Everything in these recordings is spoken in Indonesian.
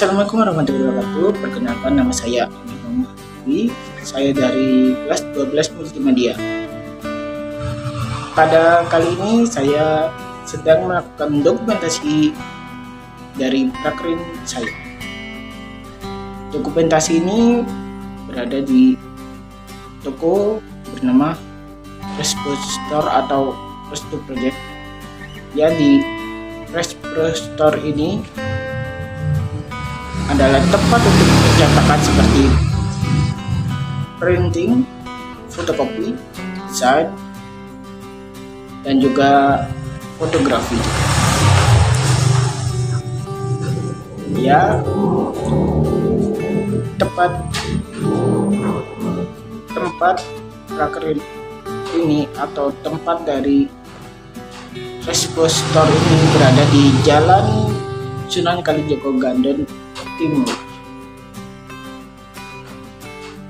Assalamualaikum warahmatullahi wabarakatuh. Perkenalkan nama saya Muhammad Saya dari kelas 12 Multimedia. Pada kali ini saya sedang melakukan dokumentasi dari prakerin saya. Dokumentasi ini berada di toko bernama Respo Store atau Resto Project. Ya di Respo Store ini adalah tempat untuk pencetakan seperti printing, fotokopi, desain, dan juga fotografi. Ya, tempat tempat prakerin ini atau tempat dari Respo Store ini berada di Jalan Sunan Kalijogo Gandon timur.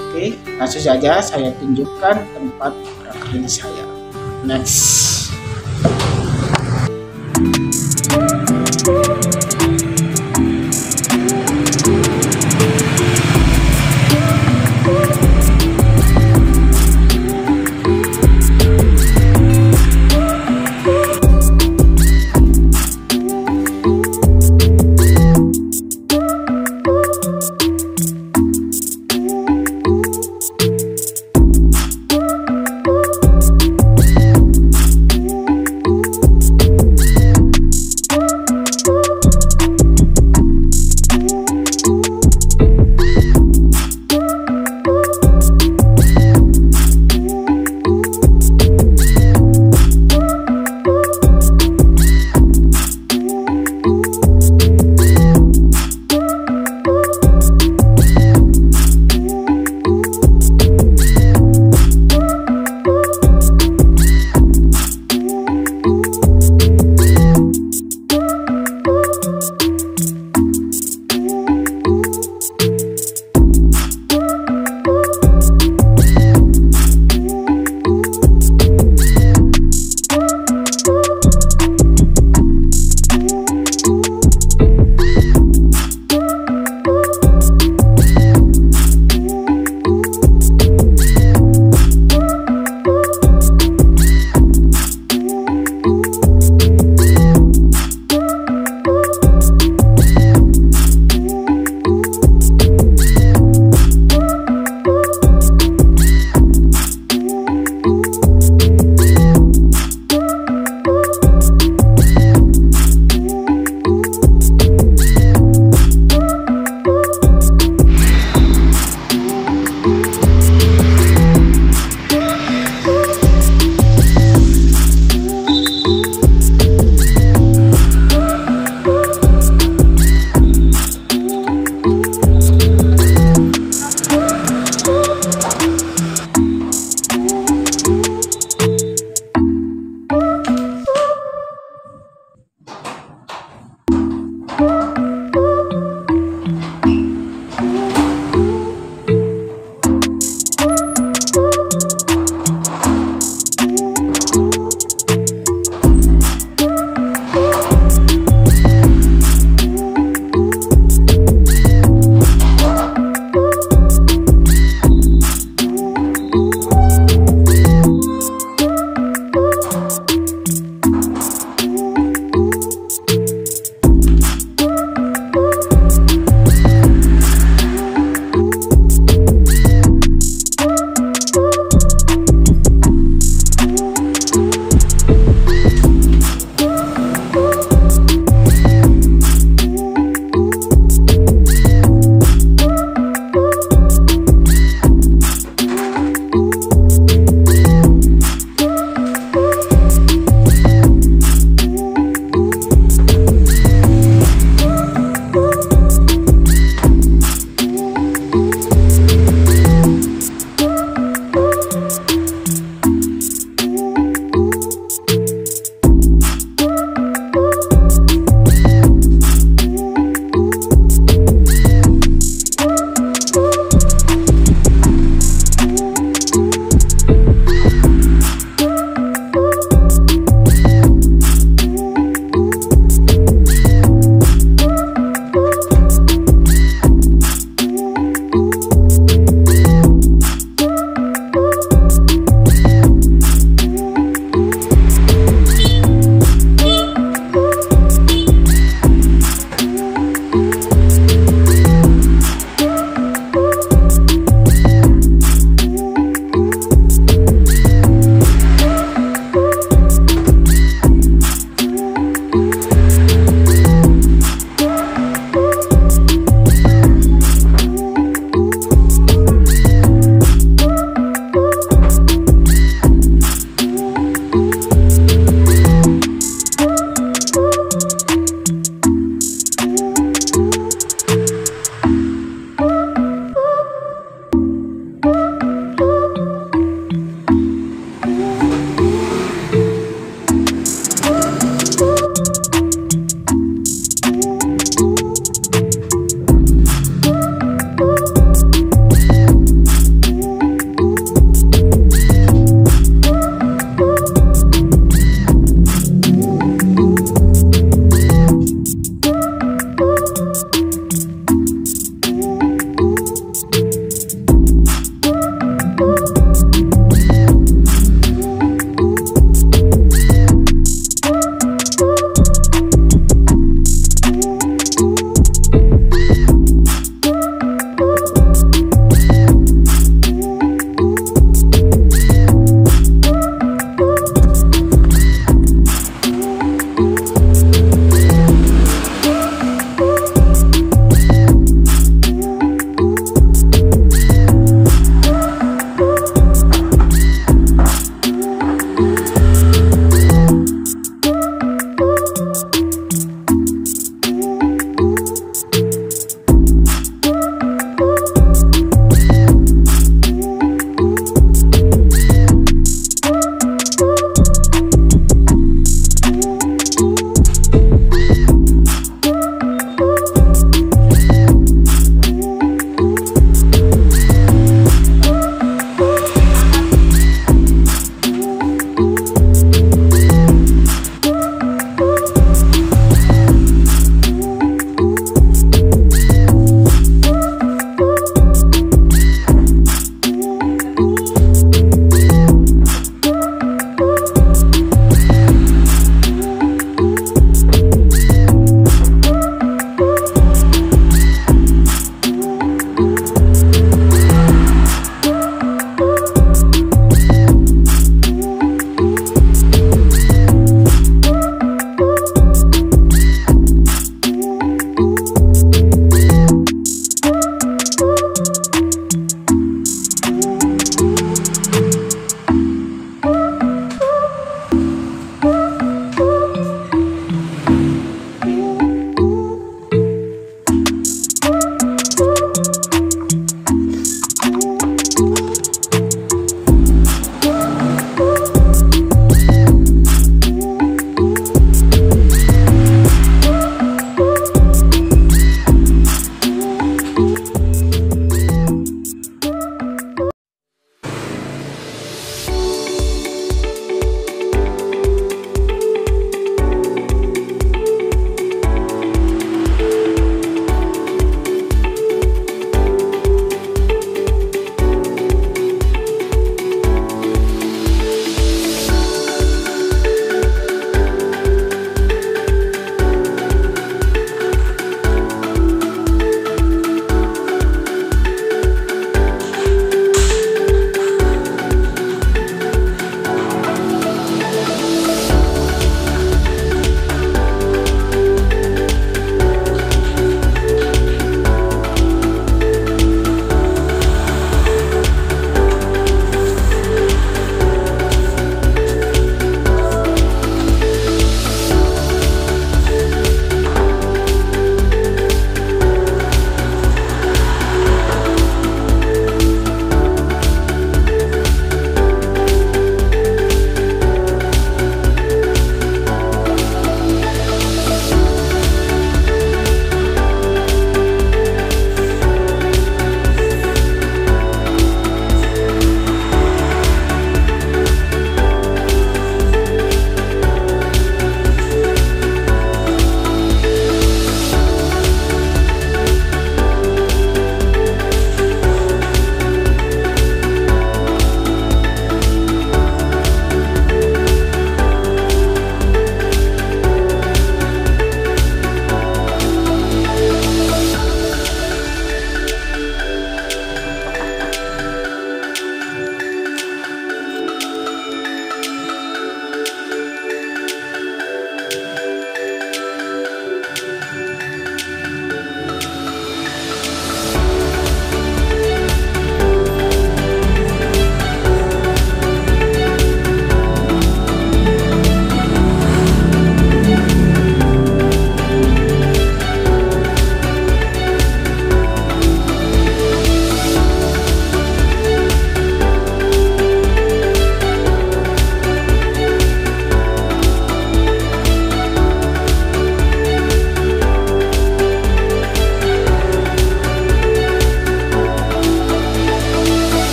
Oke, langsung saja saya tunjukkan tempat prakerin saya. Next.